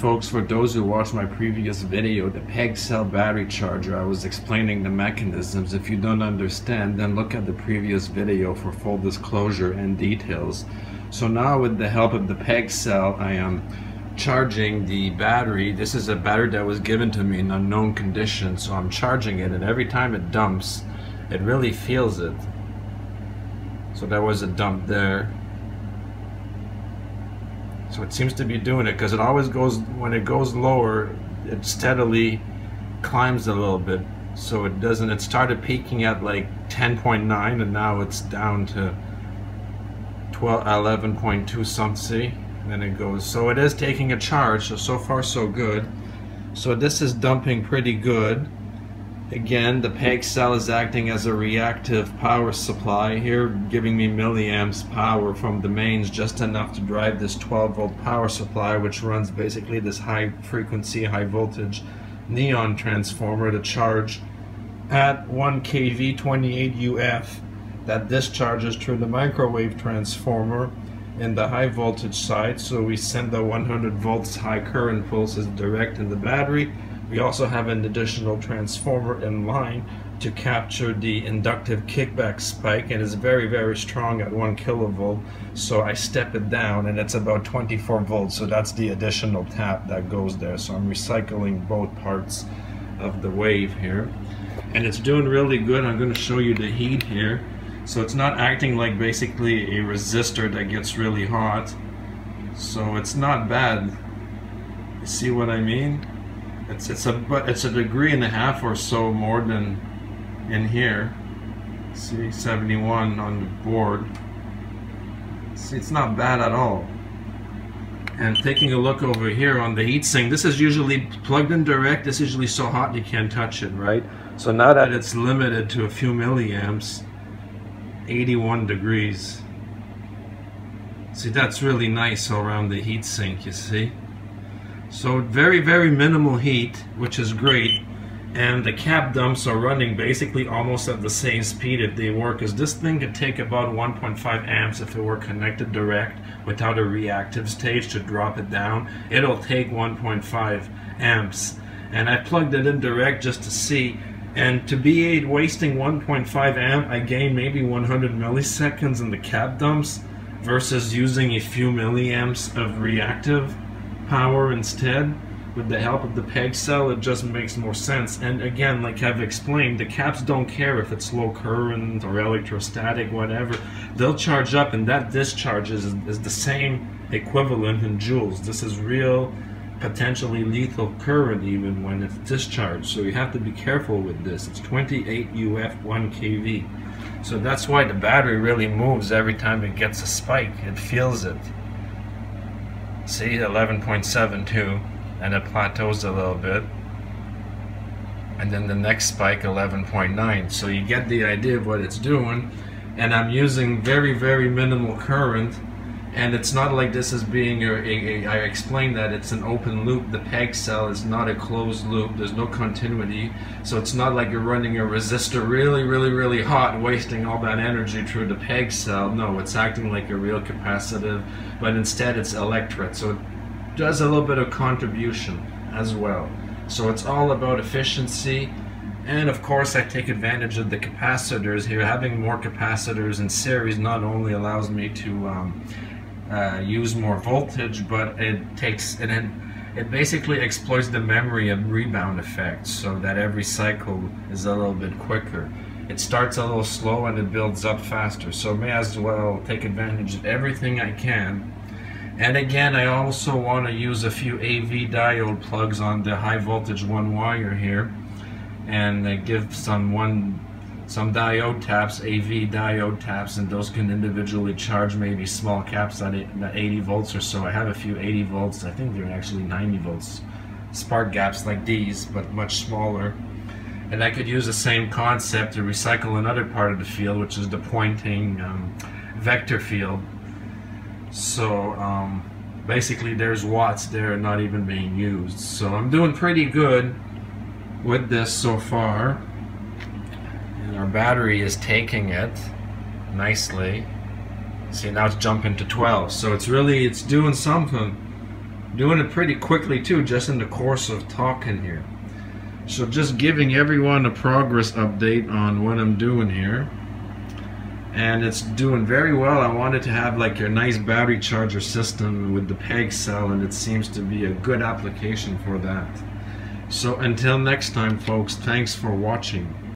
folks, for those who watched my previous video, the PEG cell battery charger, I was explaining the mechanisms. If you don't understand, then look at the previous video for full disclosure and details. So now with the help of the PEG cell, I am charging the battery. This is a battery that was given to me in unknown condition, so I'm charging it, and every time it dumps, it really feels it. So there was a dump there. So it seems to be doing it because it always goes, when it goes lower, it steadily climbs a little bit. So it doesn't, it started peaking at like 10.9 and now it's down to 12, 11.2 something. And then it goes, so it is taking a charge, so so far so good. So this is dumping pretty good. Again, the PEG cell is acting as a reactive power supply here, giving me milliamps power from the mains, just enough to drive this 12 volt power supply, which runs basically this high frequency, high voltage neon transformer to charge at 1 kV 28 UF that discharges through the microwave transformer in the high voltage side. So we send the 100 volts high current pulses direct in the battery we also have an additional transformer in line to capture the inductive kickback spike and it's very very strong at 1 kilovolt so I step it down and it's about 24 volts so that's the additional tap that goes there. So I'm recycling both parts of the wave here. And it's doing really good. I'm going to show you the heat here. So it's not acting like basically a resistor that gets really hot. So it's not bad. You see what I mean it's it's a but it's a degree and a half or so more than in here. See 71 on the board. See it's not bad at all. And taking a look over here on the heatsink, this is usually plugged in direct. This is usually so hot you can't touch it, right? So now that it's limited to a few milliamps, 81 degrees. See, that's really nice around the heatsink, you see? So very, very minimal heat, which is great. And the cap dumps are running basically almost at the same speed if they work, because this thing could take about 1.5 amps if it were connected direct without a reactive stage to drop it down. It'll take 1.5 amps. And I plugged it in direct just to see. And to be wasting 1.5 amp, I gain maybe 100 milliseconds in the cap dumps versus using a few milliamps of reactive power instead? With the help of the peg cell it just makes more sense. And again like I've explained the caps don't care if it's low current or electrostatic whatever. They'll charge up and that discharge is, is the same equivalent in joules. This is real potentially lethal current even when it's discharged. So you have to be careful with this. It's 28 UF 1 kV so that's why the battery really moves every time it gets a spike. It feels it See, 11.72, and it plateaus a little bit. And then the next spike, 11.9. So you get the idea of what it's doing. And I'm using very, very minimal current. And it's not like this is being, a, a, a, I explained that it's an open loop. The PEG cell is not a closed loop. There's no continuity. So it's not like you're running a resistor really, really, really hot, wasting all that energy through the PEG cell. No, it's acting like a real capacitive but instead it's electret. So it does a little bit of contribution as well. So it's all about efficiency. And of course, I take advantage of the capacitors here. Having more capacitors in series not only allows me to um, uh, use more voltage, but it takes and it, it basically exploits the memory of rebound effects so that every cycle is a little bit quicker. It starts a little slow and it builds up faster, so may as well take advantage of everything I can. And again, I also want to use a few AV diode plugs on the high voltage one wire here and give some one some diode taps, AV diode taps, and those can individually charge maybe small caps at 80 volts or so. I have a few 80 volts, I think they're actually 90 volts spark gaps like these, but much smaller. And I could use the same concept to recycle another part of the field, which is the Poynting um, vector field. So um, basically there's watts there not even being used. So I'm doing pretty good with this so far. Our battery is taking it nicely. See now it's jumping to 12. So it's really, it's doing something. doing it pretty quickly too, just in the course of talking here. So just giving everyone a progress update on what I'm doing here. And it's doing very well. I wanted to have like a nice battery charger system with the PEG cell and it seems to be a good application for that. So until next time folks, thanks for watching.